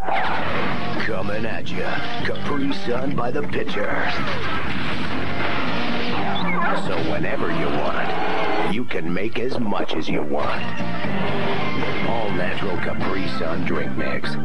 Coming at you, Capri Sun by the pitcher. So whenever you want, you can make as much as you want. All natural Capri Sun drink mix.